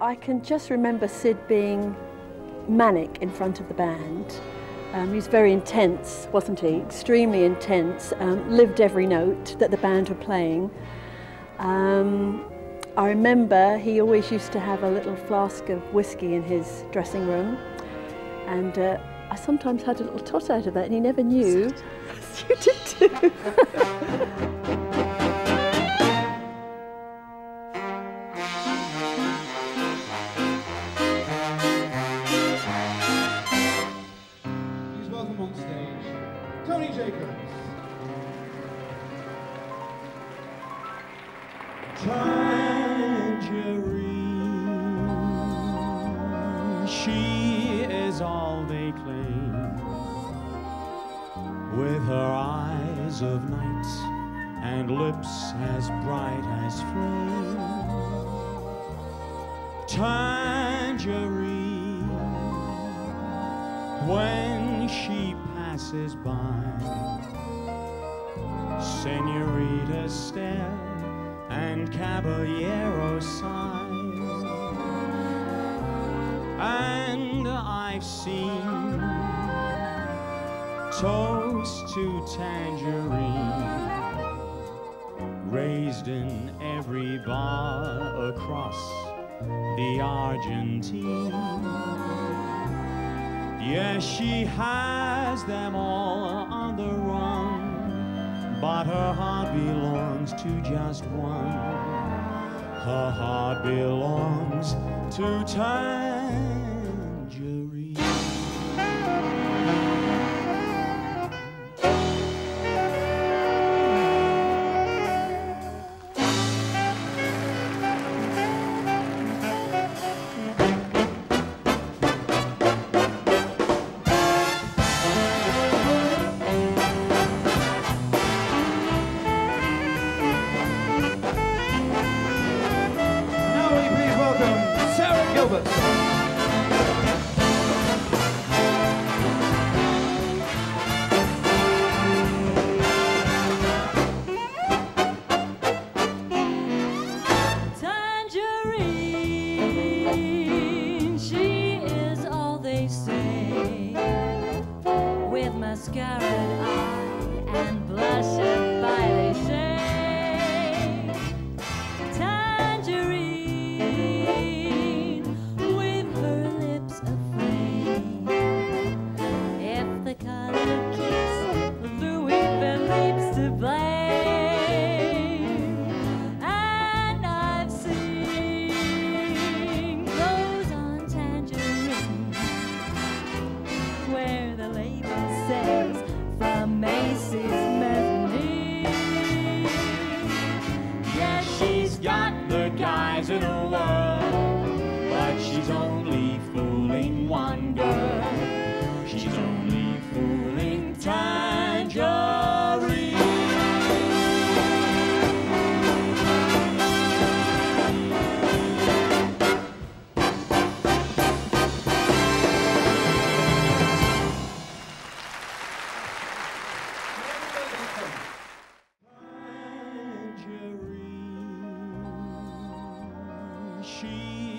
I can just remember Syd being manic in front of the band. Um, he was very intense, wasn't he? Extremely intense, um, lived every note that the band were playing. Um, I remember he always used to have a little flask of whiskey in his dressing room, and uh, I sometimes had a little tot out of that, and he never knew. you did too. Tony Jacobs. Tangerine, she is all they claim. With her eyes of night and lips as bright as flame. Tangerine, when she passes by. Senorita stare and caballero sigh. And I've seen toast to tangerine raised in every bar across the Argentine. Yes, she has them all on the run, but her heart belongs to just one. Her heart belongs to Tangerine. 여러분. Marjorie, she